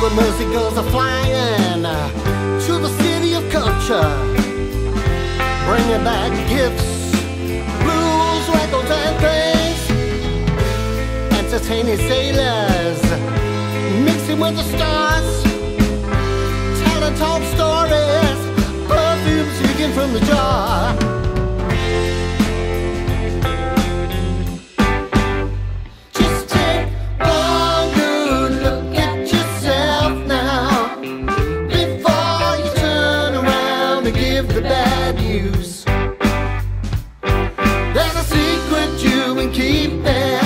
the Mersey girls are flying to the city of culture, bringing back gifts, blues, records, and things. Entertaining sailors, mixing with the stars, and give the bad news. There's a secret you've been keeping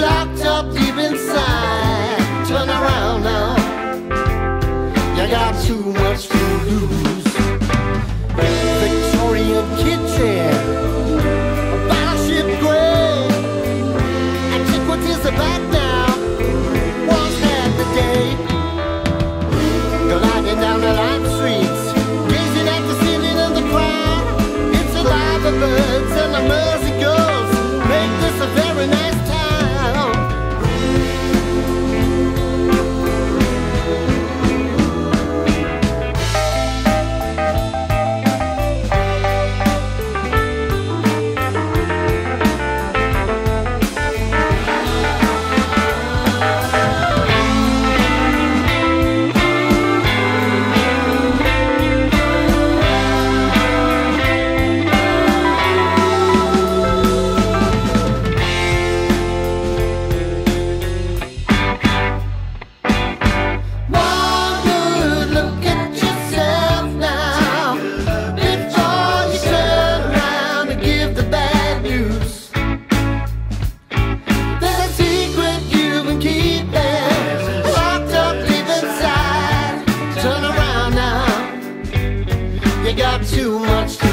locked up deep inside. Turn around now, you got too much to lose. Victorian kitchen the bird. too much to